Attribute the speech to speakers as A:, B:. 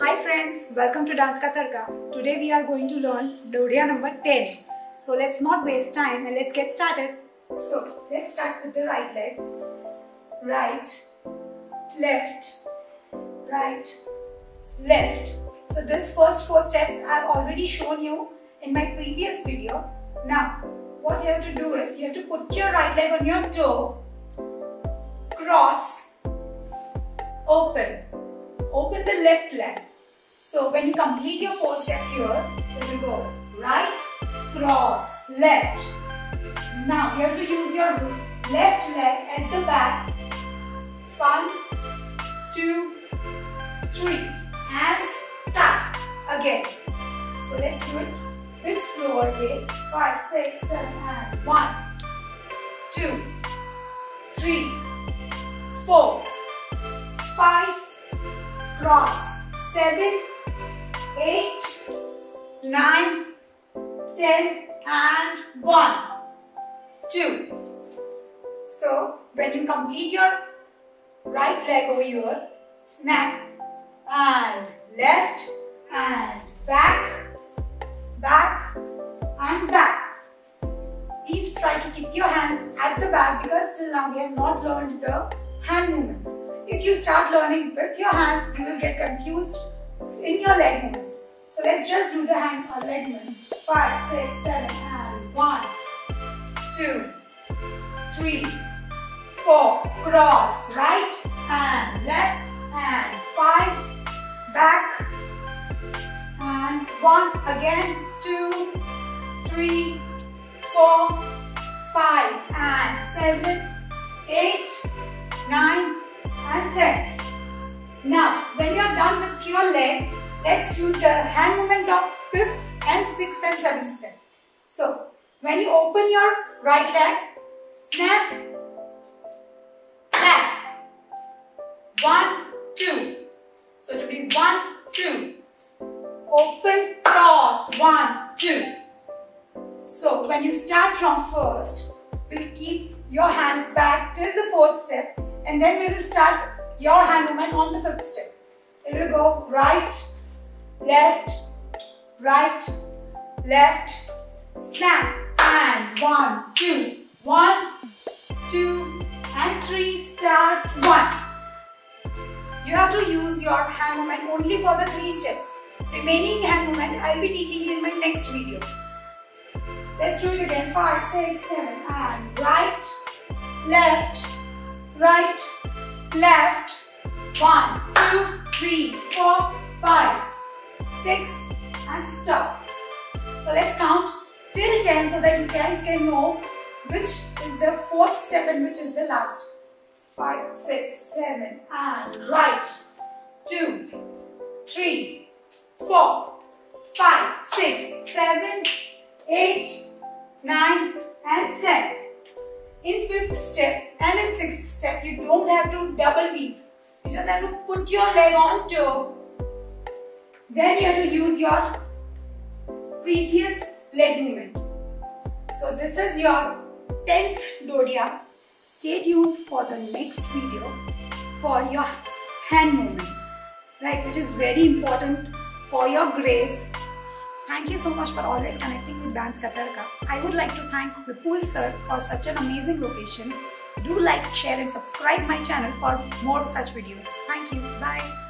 A: Hi friends, welcome to Dance Ka Tadka. Today we are going to learn Dodhiya number 10. So let's not waste time and let's get started. So let's start with the right leg. Right, left, right, left. So this first four steps I've already shown you in my previous video. Now what you have to do is you have to put your right leg on your toe, cross, open the left leg. So when you complete your four steps here, so you go right, cross, left. Now you have to use your left leg at the back. One, two, three, and start again. So let's do it bit slower way. Five, six, seven, and one, two, three, four, five, cross, seven, eight, nine, ten, and one, two. So when you complete your right leg over here, snap and left and back, back and back. Please try to keep your hands at the back because till now we have not learned the hand movements. If you start learning with your hands, you will get confused in your leg movement. So let's just do the hand or leg movement. Five, six, seven, and one, two, three, four. Cross right and left and five, back and one again, two, three, four, five and seven, eight, nine, and 10. Now, when you are done with your leg, let's do the hand movement of 5th and 6th and 7th step. So, when you open your right leg, snap, back, 1, 2. So, to be 1, 2. Open, cross, 1, 2. So, when you start from first, we'll keep your hands back till the fourth step and then we will start your hand movement on the fifth step. It will go right, left, right, left, snap, and one, two, one, two, and three, start one. You have to use your hand movement only for the three steps. Remaining hand movement I will be teaching you in my next video. Let's do it again. Five, six, seven, and right, left, right, left. One, two, three, four, five, six, and stop. So let's count till 10 so that you guys can know which is the fourth step and which is the last. Five, six, seven, and right. Two, three, four, five, six, seven, eight, nine, and 10 step and in sixth step, you don't have to double beat. You just have to put your leg on toe. Then you have to use your previous leg movement. So this is your 10th Dodhiya. Stay tuned for the next video for your hand movement. Like which is very important for your grace. Thank you so much for always connecting with Dance Ka Tadka. I would like to thank Vipul sir for such an amazing location. Do like, share and subscribe my channel for more such videos. Thank you. Bye.